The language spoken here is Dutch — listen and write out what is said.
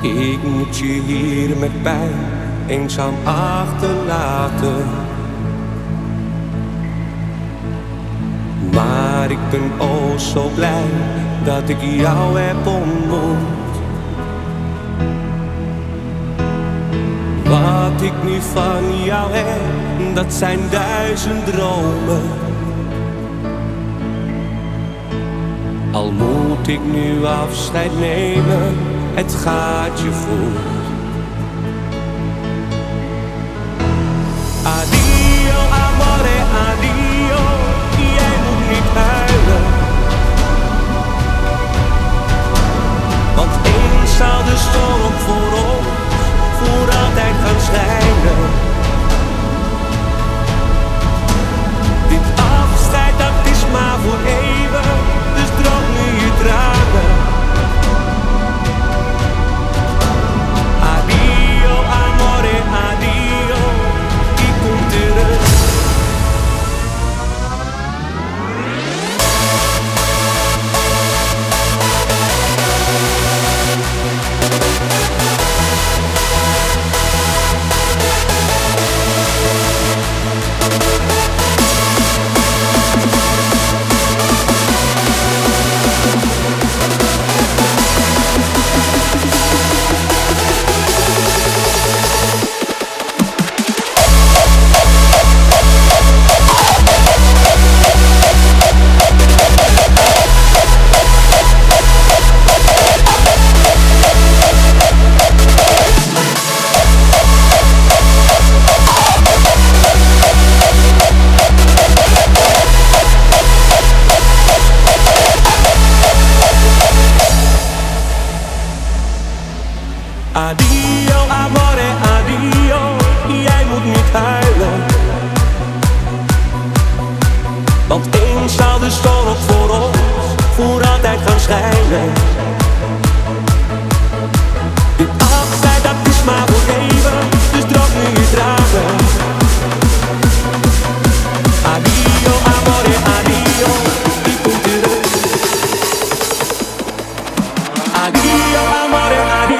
Ik moet je hier met pijn eenzaam achterlaten. Maar ik ben oh zo blij dat ik jou heb ontmoet. Wat ik nu van jou heb, dat zijn duizend dromen. Al moet ik nu afscheid nemen, het gaat je goed. Want eens zal de ook voor ons voor altijd gaan schijnen. Dit afscheid dat is maar voor even, dus droog nu je tranen. Adio, amore, adio, terug. Adio, amore,